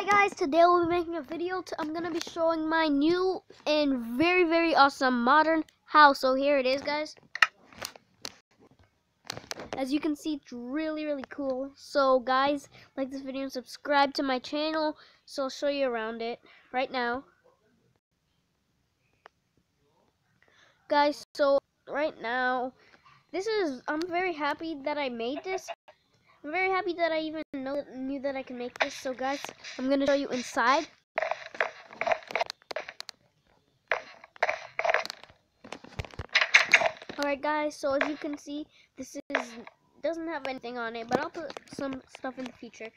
Hi guys, today we'll be making a video. I'm gonna be showing my new and very very awesome modern house. So here it is, guys. As you can see, it's really really cool. So guys, like this video and subscribe to my channel. So I'll show you around it right now. Guys, so right now, this is I'm very happy that I made this I'm very happy that I even know, knew that I can make this. So guys, I'm going to show you inside. Alright guys, so as you can see, this is doesn't have anything on it, but I'll put some stuff in the future.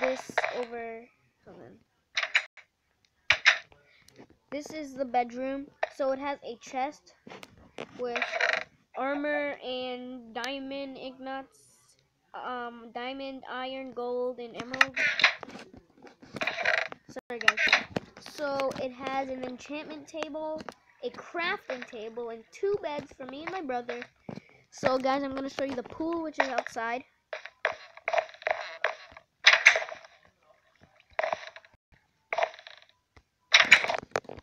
This over something. This is the bedroom. So it has a chest with armor and diamond um, diamond, iron, gold, and emerald. Sorry, guys. So it has an enchantment table, a crafting table, and two beds for me and my brother. So, guys, I'm going to show you the pool, which is outside.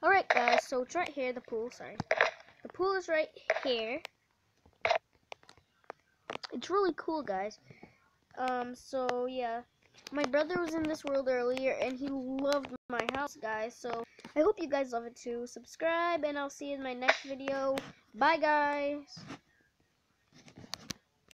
Alright, guys, so it's right here, the pool, sorry. The pool is right here. It's really cool, guys. Um, so yeah. My brother was in this world earlier and he loved my house, guys. So I hope you guys love it too. Subscribe and I'll see you in my next video. Bye, guys.